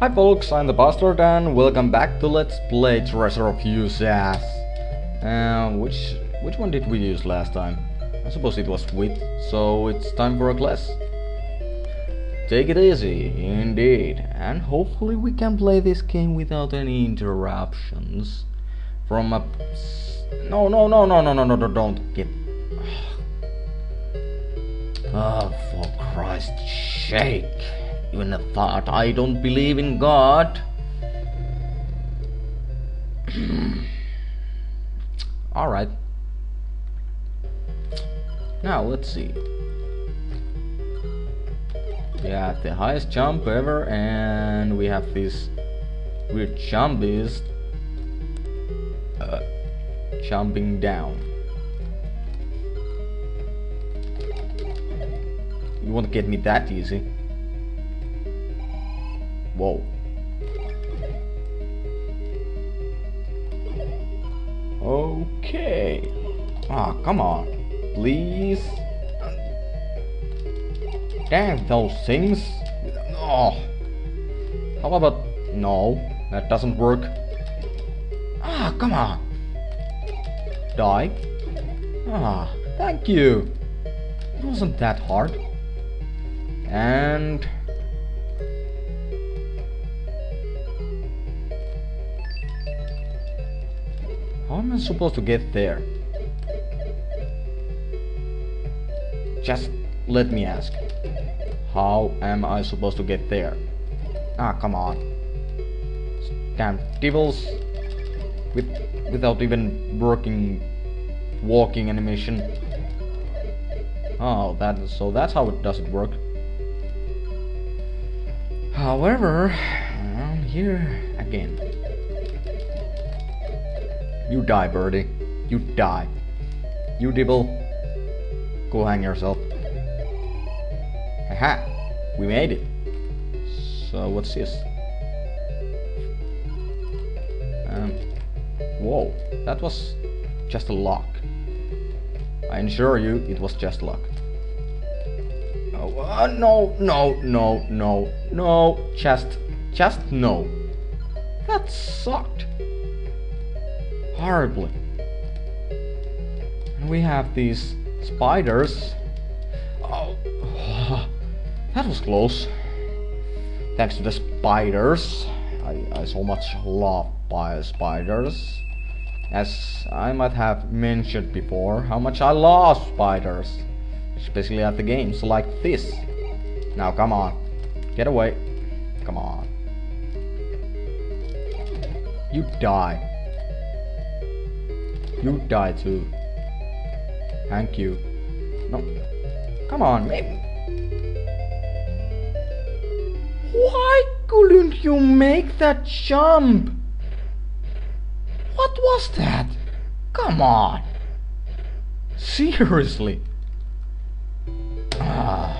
Hi folks, I'm the Bastard and welcome back to Let's Play Treasure of Usas. Uh, which which one did we use last time? I suppose it was Wit, so it's time for a Cles. Take it easy, indeed, and hopefully we can play this game without any interruptions. From a... No, no, no, no, no, no, no, no, don't get... Oh, for Christ's sake. Even a thought I don't believe in God. Alright. Now, let's see. We have the highest jump ever, and we have this weird zombies uh, jumping down. You won't get me that easy. Whoa. Okay. Ah, come on. Please. Damn those things. Oh. How about... No, that doesn't work. Ah, come on. Die. Ah, thank you. It wasn't that hard. And... How am I supposed to get there? Just let me ask. How am I supposed to get there? Ah, come on. Damn devils. With, without even working walking animation. Oh, that so that's how it does it work. However, I'm here again. You die, birdie. You die. You devil. Go hang yourself. Haha! We made it. So what's this? Um. Whoa! That was just a lock. I assure you, it was just luck. Oh, uh, no, no, no, no, no, just, just no. That sucked. Horribly. And we have these spiders. Oh, that was close. Thanks to the spiders. I, I so much love by spiders. As I might have mentioned before, how much I love spiders. Especially at the games like this. Now come on. Get away. Come on. You die. You die too. Thank you. No. Come on, maybe. Why couldn't you make that jump? What was that? Come on. Seriously. Ah,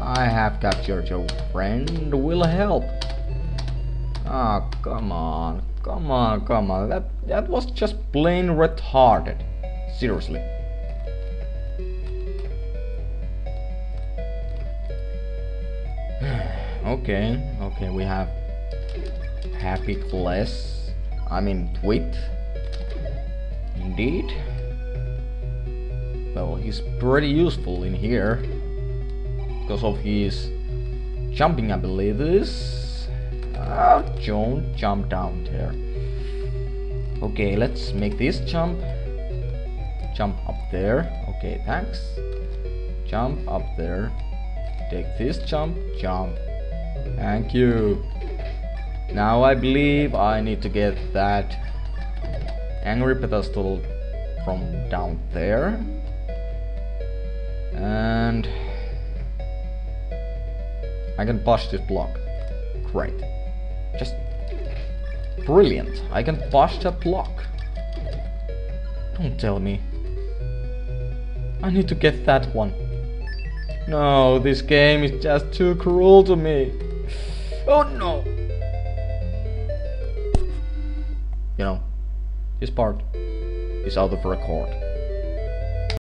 I have captured your friend. Will help. Ah, come on. Come on, come on. That that was just plain retarded. Seriously. okay, okay, we have happy Cles. I mean tweet. Indeed. Well, he's pretty useful in here because of his jumping abilities. Don't jump down there. Okay, let's make this jump. Jump up there. Okay, thanks. Jump up there. Take this jump. Jump. Thank you. Now I believe I need to get that angry pedestal from down there. And I can push this block. Great. Just brilliant. I can push that block. Don't tell me. I need to get that one. No, this game is just too cruel to me. Oh no! You know, this part is out of record.